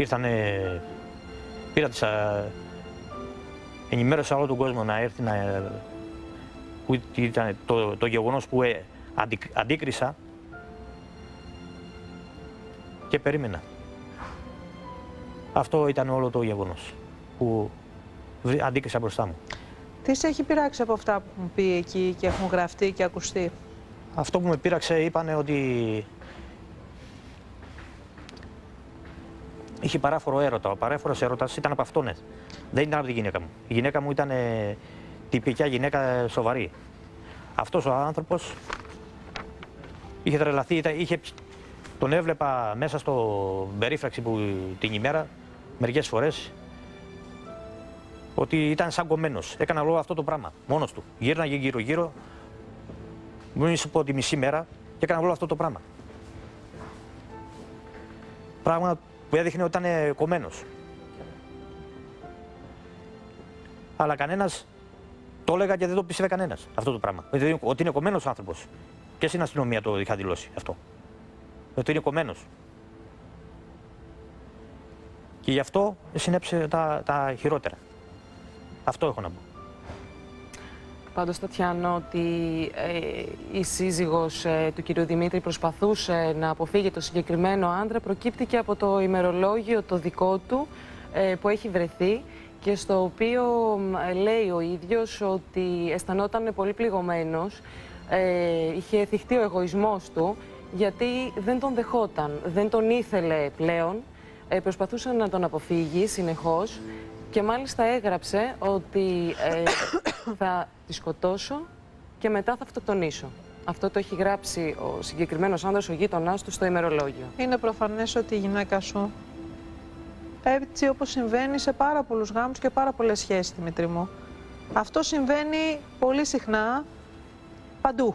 Ήρθανε, πήρα τις, α, ενημέρωσα όλο τον κόσμο να έρθει να, που ήταν το, το γεγονός που ε, αντι, αντίκρισα και περίμενα. Αυτό ήταν όλο το γεγονός που βρή- αντίκρισα μπροστά μου. Τι σε έχει πειράξει από αυτά που μου πει εκεί και έχουν γραφτεί και ακουστεί; Αυτό που με πείραξε είπανε ότι είχε παράφορο έρωτα. Ο παράφορος έρωτας ήταν από αυτόν. Δεν ήταν από τη γυναίκα μου. Η γυναίκα μου ήταν ε, τυπικά γυναίκα σοβαρή. Αυτός ο άνθρωπος είχε τρελαθεί, ήταν, είχε, τον έβλεπα μέσα στο περίφραξη που την ημέρα μερικές φορές ότι ήταν σαν κομμένος. Έκανα όλο αυτό το πράγμα μόνος του. Γύρναγε γύρω-γύρω, μην σου πω τη μισή μέρα και έκανα όλο αυτό το πράγμα. Πράγμα που έδειχνε ότι ήταν κομμένος. Αλλά κανένας το έλεγα και δεν το πίστευε κανένας αυτό το πράγμα. Ότι ότι είναι κομμένος άνθρωπος. Και στην αστυνομία το είχα δηλώσει αυτό. Ότι είναι κομμένος. Και γι' αυτό συνέψε τα, τα χειρότερα. Αυτό έχω να πω. Πάντως, Τατιάνο, ότι ε, η σύζυγος ε, του κυρίου Δημήτρη προσπαθούσε να αποφύγει το συγκεκριμένο άντρα προκύπτει και από το ημερολόγιο το δικό του ε, που έχει βρεθεί και στο οποίο μ, ε, λέει ο ίδιος ότι αισθανόταν πολύ πληγωμένος, ε, είχε θυχτεί ο εγωισμός του γιατί δεν τον δεχόταν, δεν τον ήθελε πλέον, ε, προσπαθούσε να τον αποφύγει συνεχώς και μάλιστα έγραψε ότι ε, θα τη σκοτώσω και μετά θα αυτοκτονήσω. Αυτό το έχει γράψει ο συγκεκριμένος άνδρας, ο γείτονάς του, στο ημερολόγιο. Είναι προφανές ότι η γυναίκα σου έτσι όπως συμβαίνει σε πάρα πολλούς γάμους και πάρα πολλές σχέσεις, Δημήτρη μου. Αυτό συμβαίνει πολύ συχνά παντού.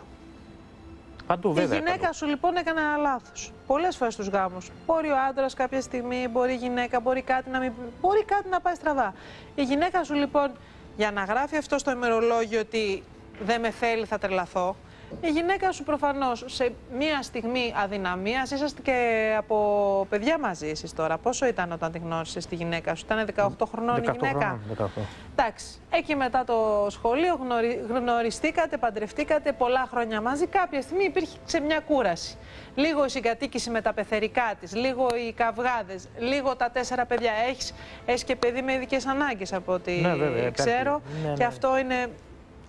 Παντού βέβαια. η γυναίκα παντού. σου λοιπόν έκανε ένα λάθος. Πολλές φορές στους γάμους. Μπορεί ο άντρας κάποια στιγμή, μπορεί η γυναίκα, μπορεί κάτι να, μην... μπορεί κάτι να πάει στραβά. Η γυναίκα σου λοιπόν για να γράφει αυτό στο ημερολόγιο ότι δεν με θέλει θα τρελαθώ, η γυναίκα σου προφανώς σε μία στιγμή αδυναμίας, είσαστε και από παιδιά μαζί εσείς τώρα. Πόσο ήταν όταν τη γνώρισες τη γυναίκα σου, ήταν 18 χρονών η 18 γυναίκα; χρόνων, 18. Εντάξει, εκεί μετά το σχολείο γνωρι... γνωριστήκατε, παντρευτήκατε πολλά χρόνια μαζί. Κάποια στιγμή υπήρχε μια κούραση. Λίγο η συγκατοίκηση με τα πεθερικά της, λίγο οι καυγάδες, λίγο τα τέσσερα παιδιά. Έχεις έχεις και παιδί με ειδικές ανάγκες από ό,τι Ναι, βέβαια, κάτι- ξέρω. ναι, ναι. Και αυτό είναι,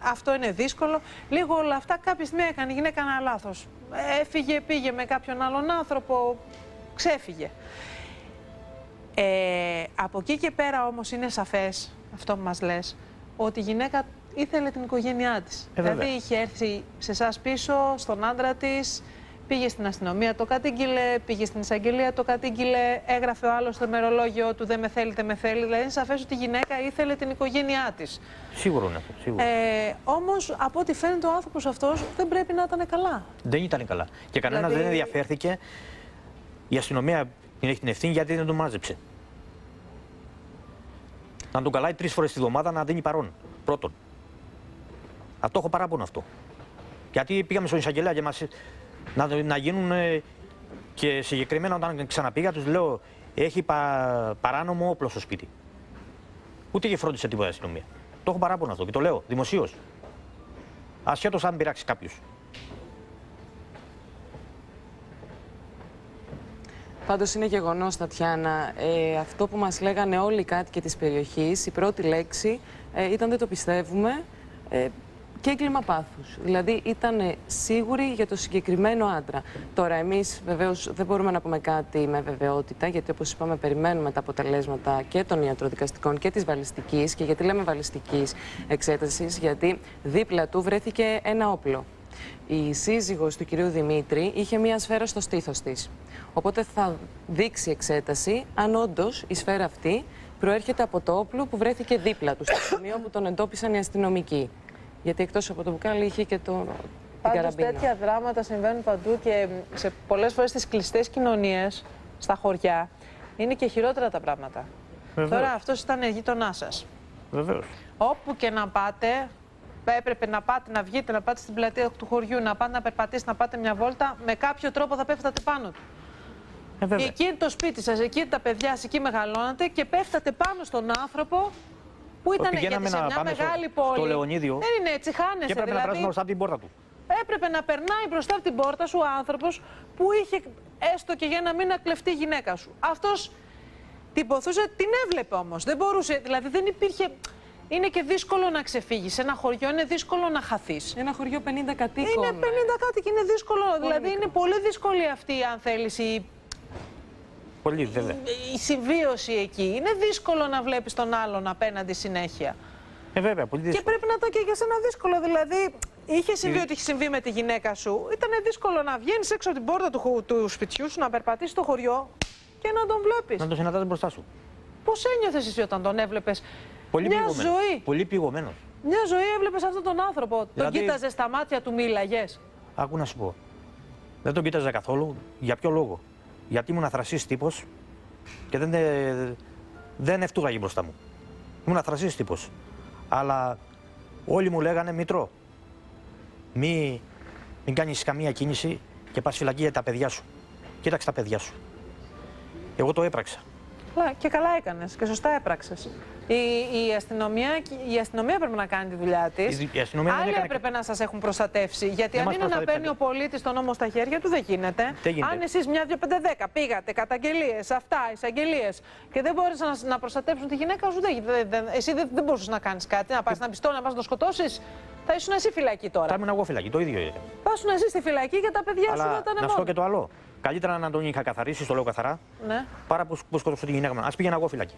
αυτό είναι δύσκολο. Λίγο όλα αυτά κάποια στιγμή έκανε η γυναίκα ένα λάθος. Έφυγε, πήγε με κάποιον άλλον άνθρωπο, ξέφυγε. Ε, από εκεί και πέρα όμως είναι σαφές αυτό που μας λες ότι η γυναίκα ήθελε την οικογένειά της. Ε, βέβαια. δηλαδή είχε έρθει σε εσάς πίσω, στον άντρα της, πήγε στην αστυνομία, το κατήγγειλε, πήγε στην εισαγγελία, το κατήγγειλε, έγραφε ο άλλος στο μερολόγιο του δεν με θέλει, δεν με θέλει. Δηλαδή είναι σαφές ότι η γυναίκα ήθελε την οικογένειά της. Σίγουρο είναι αυτό. Σίγουρο. Ε, όμως από ό,τι φαίνεται ο άνθρωπος αυτός δεν πρέπει να ήταν καλά. Δεν ήταν καλά. Και κανένας Δηλαδή- δεν ενδιαφέρθηκε. Η αστυνομία την έχει την ευθύνη γιατί δεν τον μάζεψε. Να τον καλάει τρεις φορές τη βδομάδα να δίνει παρόν. Πρώτον. Αυτό έχω παράπονο αυτό. Γιατί πήγαμε στον εισαγγελέα και μας, να, να γίνουν ε, και συγκεκριμένα όταν ξαναπήγα τους λέω έχει πα, παράνομο όπλο στο σπίτι. Ούτε και φρόντισε τίποτα η αστυνομία. Το έχω παράπονο αυτό και το λέω δημοσίως. Ασχέτως αν πειράξει κάποιος. Πάντως είναι γεγονός, Τατιάνα, ε, αυτό που μας λέγανε όλοι οι κάτοικοι της περιοχής, η πρώτη λέξη ε, ήταν δεν το πιστεύουμε ε, και έγκλημα πάθους. Δηλαδή ήταν σίγουροι για το συγκεκριμένο άντρα. Τώρα εμείς βεβαίως δεν μπορούμε να πούμε κάτι με βεβαιότητα, γιατί όπως είπαμε περιμένουμε τα αποτελέσματα και των ιατροδικαστικών και της βαλιστικής. Και γιατί λέμε βαλιστικής εξέτασης, γιατί δίπλα του βρέθηκε ένα όπλο. Η σύζυγος του κυρίου Δημήτρη είχε μία σφαίρα στο στήθος της. Οπότε θα δείξει εξέταση αν όντως η σφαίρα αυτή προέρχεται από το όπλο που βρέθηκε δίπλα του, στο σημείο που τον εντόπισαν οι αστυνομικοί. Γιατί εκτός από το μπουκάλι είχε και το, την Πάντως καραμπίνα. τέτοια δράματα συμβαίνουν παντού και σε πολλές φορές στις κλειστές κοινωνίες, στα χωριά, είναι και χειρότερα τα πράγματα. Βεβαίως. Τώρα αυτός ήταν γείτονά σας. Βεβαίως. Όπου και να πάτε, έπρεπε να πάτε να βγείτε, να πάτε στην πλατεία του χωριού, να πάτε να περπατήσετε, να πάτε μια βόλτα, με κάποιο τρόπο θα πέφτατε πάνω του. Ε, βέβαια. εκεί είναι το σπίτι σας, εκεί είναι τα παιδιά σας, εκεί μεγαλώνατε και πέφτατε πάνω στον άνθρωπο που ήταν γιατί πηγαίναμε σε να μια πάμε στο- μεγάλη στο πόλη. Λεωνίδιο Δεν είναι έτσι, χάνεσαι. Και έπρεπε να δηλαδή, περάσουμε μπροστά από την πόρτα του. έπρεπε να περνάει μπροστά από την πόρτα σου ο άνθρωπος που είχε έστω και για ένα μήνα κλεφτεί η γυναίκα σου. Αυτός την ποθούσε, την έβλεπε όμως. Δεν μπορούσε, δηλαδή δεν υπήρχε. Είναι και δύσκολο να ξεφύγεις. Σε ένα χωριό είναι δύσκολο να χαθείς. Ένα χωριό 50 κατοίκων. Είναι 50 κάτι και είναι δύσκολο. δηλαδή μικρό. είναι πολύ δύσκολη αυτή, αν θέλεις, η, Πολύ, βέβαια. η συμβίωση εκεί. Είναι δύσκολο να βλέπεις τον άλλον απέναντι συνέχεια. Ε, βέβαια, πολύ Και δύσκολο. πρέπει να ήταν και για σένα δύσκολο. Δηλαδή, είχε συμβεί ότι είχε συμβεί με τη γυναίκα σου. Ήταν δύσκολο να βγαίνεις έξω από την πόρτα του, χου- του σπιτιού σου, να περπατήσεις στο χωριό και να τον βλέπεις. Να το συναντάς μπροστά σου. Πώς ένιωθες εσύ όταν τον έβλεπες; Πολύ Μια πληγωμένος. ζωή. Πολύ πληγωμένο. Μια ζωή έβλεπες αυτόν τον άνθρωπο. Δηλαδή- Τον κοίταζες στα μάτια του, μίλαγες. Άκου να σου πω. Δεν τον κοίταζα καθόλου. Για ποιο λόγο; Γιατί ήμουν αθρασής τύπος και δεν, ε, δεν εφτούγαγε μπροστά μου. Ήμουν αθρασής τύπος. Αλλά όλοι μου λέγανε Μητρό, μη, μην κάνεις καμία κίνηση και πας φυλακή για τα παιδιά σου. Κοίταξε τα παιδιά σου. Εγώ το έπραξα. Καλά, και καλά έκανες και σωστά έπραξες. Η, η, αστυνομία, η αστυνομία πρέπει να κάνει τη δουλειά της. Η- η αστυνομία δεν Άλλοι έκανε- έπρεπε να σας έχουν προστατεύσει. Γιατί Δεν αν μας είναι να προστατεύσανε. παίρνει ο πολίτης τον νόμο στα χέρια του, δεν γίνεται. Δεν γίνεται. Αν εσείς μια, δύο, πέντε, δέκα πήγατε, καταγγελίες, αυτά, εισαγγελίες και δεν μπόρεσαν να, να προστατέψουν τη γυναίκα σου, δεν, δεν, δεν- εσύ δεν, δεν μπορούσες να κάνεις κάτι, να πας να πιστόλι, να πας να το σκοτώσεις. Θα ήσουν εσύ φυλακή Θα τώρα. ήμουν εγώ φυλακή, το ίδιο. είναι. Θα ήσουν εσύ στη φυλακή και τα παιδιά σου θα Αλλά ήταν να σου πω μόνο. και το άλλο. Καλύτερα να τον είχα καθαρίσει, το λέω καθαρά, Ναι. παρά που, που σκοτώσω τη γυναίκα μου. Α πήγαινα εγώ φυλακή.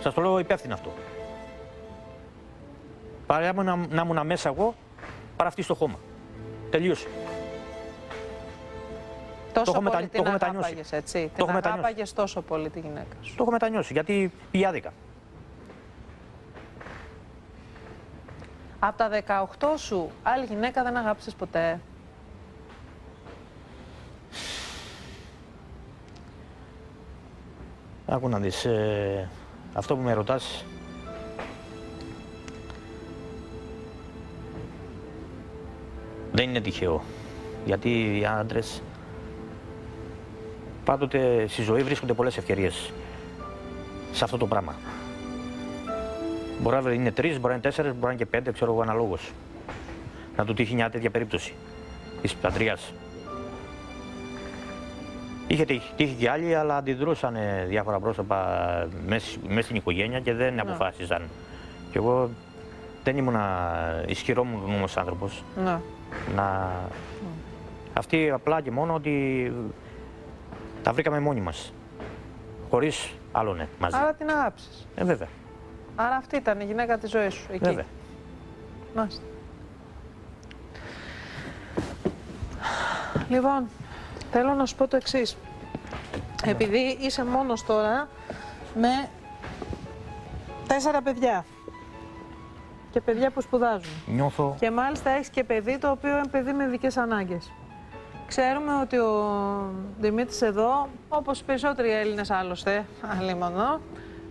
Σας το λέω υπεύθυνα αυτό. Παρά μου να, να ήμουν μέσα εγώ, παρά αυτή στο χώμα. Τελείωσε. Τόσο έχω μετα- πολύ το την έχω μετανιώσει. αγάπαγες, έτσι. έχω Την μετανιώσει. αγάπαγες τόσο πολύ τη γυναίκα σου. Το έχω μετανιώσει γιατί πήγε άδικα. Από τα 18 σου, άλλη γυναίκα δεν αγάπησες ποτέ. Άκου να δεις, ε, αυτό που με ρωτάς, δεν είναι τυχαίο. Γιατί οι άντρες πάντοτε στη ζωή βρίσκονται πολλές ευκαιρίες σε αυτό το πράγμα. Μπορεί να είναι τρεις, μπορεί να είναι τέσσερις, μπορεί να είναι και πέντε, ξέρω εγώ αναλόγως. Να του τύχει μια τέτοια περίπτωση της πατρίας. Είχε τύχει, τύχει και άλλοι, αλλά αντιδρούσαν ε, διάφορα πρόσωπα μέσα μέσα στην οικογένεια και δεν αποφάσιζαν. Και εγώ δεν ήμουν ισχυρό μου όμως άνθρωπος. Ναι. Να... Αυτή απλά και μόνο ότι τα βρήκαμε μόνοι μας. Χωρίς άλλον ε, μαζί. Άρα την αγάπησες. Ε, βέβαια. Άρα αυτή ήταν η γυναίκα της ζωής σου εκεί. βέβαια. Μάλιστα. Λοιπόν, θέλω να σου πω το εξής. Επειδή είσαι μόνος τώρα με τέσσερα παιδιά και παιδιά που σπουδάζουν. Νιώθω Και μάλιστα έχεις και παιδί το οποίο είναι παιδί με ειδικές ανάγκες. Ξέρουμε ότι ο Δημήτρης εδώ, όπως οι περισσότεροι Έλληνες άλλωστε, αλίμονο,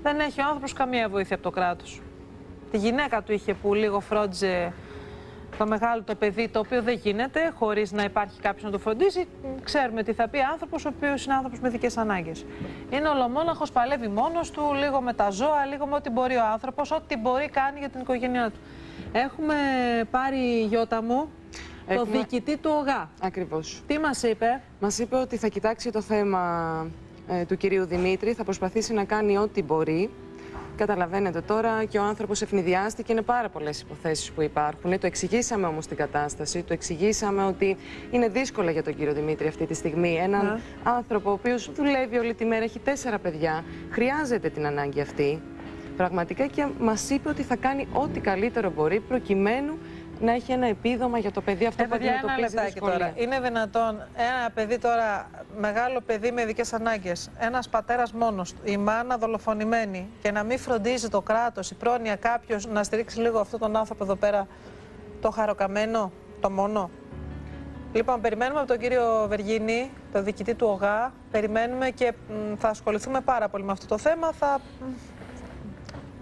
δεν έχει ο άνθρωπος καμία βοήθεια από το κράτος. Τη γυναίκα του είχε που λίγο φρόντιζε το μεγάλο το παιδί, το οποίο δεν γίνεται χωρίς να υπάρχει κάποιος να το φροντίσει. Ξέρουμε τι θα πει άνθρωπος ο οποίος είναι άνθρωπος με ειδικές ανάγκες. Είναι ολομόναχος, παλεύει μόνος του, λίγο με τα ζώα, λίγο με ό,τι μπορεί ο άνθρωπος, ό,τι μπορεί κάνει για την οικογένειά του. Έχουμε πάρει γιώτα μου, το Έχουμε- διοικητή του ΟΓΑ. Ακριβώς. Τι μας είπε, Μας είπε ότι θα κοιτάξει το θέμα ε, του κυρίου Δημήτρη, θα προσπαθήσει να κάνει ό,τι μπορεί. Καταλαβαίνετε τώρα και ο άνθρωπος ευνηδιάστηκε, είναι πάρα πολλές υποθέσεις που υπάρχουν. Το εξηγήσαμε όμως την κατάσταση, το εξηγήσαμε ότι είναι δύσκολα για τον κύριο Δημήτρη αυτή τη στιγμή. Έναν Ναι. άνθρωπο ο οποίος δουλεύει όλη τη μέρα, έχει τέσσερα παιδιά, χρειάζεται την ανάγκη αυτή. Πραγματικά και μας είπε ότι θα κάνει ό,τι καλύτερο μπορεί προκειμένου να έχει ένα επίδομα για το παιδί αυτό Ε, που παιδιά, ένα αντιμετωπίζει λεπτάκι δυσκολία. τώρα. Είναι δυνατόν ένα παιδί τώρα, μεγάλο παιδί με ειδικές ανάγκες, ένας πατέρας μόνος του, η μάνα δολοφονημένη και να μην φροντίζει το κράτος, η πρόνοια κάποιος να στηρίξει λίγο αυτόν τον άνθρωπο εδώ πέρα, το χαροκαμένο, το μόνο. Λοιπόν, περιμένουμε από τον κύριο Βεργίνη, το διοικητή του ΟΓΑ. Περιμένουμε και μ, θα ασχοληθούμε πάρα πολύ με αυτό το θέμα. Θα, μ,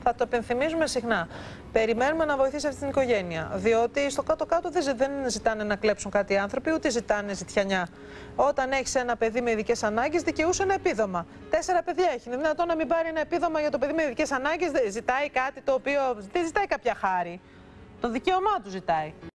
Θα το επενθυμίζουμε συχνά. Περιμένουμε να βοηθήσει αυτή την οικογένεια. Διότι στο κάτω-κάτω δεν, ζη- δεν ζητάνε να κλέψουν κάτι οι άνθρωποι, ούτε ζητάνε ζητιανιά. Όταν έχεις ένα παιδί με ειδικές ανάγκες, δικαιούσε ένα επίδομα. Τέσσερα παιδιά έχει. Είναι δυνατόν να μην πάρει ένα επίδομα για το παιδί με ειδικές ανάγκες. Ζητάει κάτι το οποίο. Δεν ζητάει κάποια χάρη. Το δικαίωμά του ζητάει.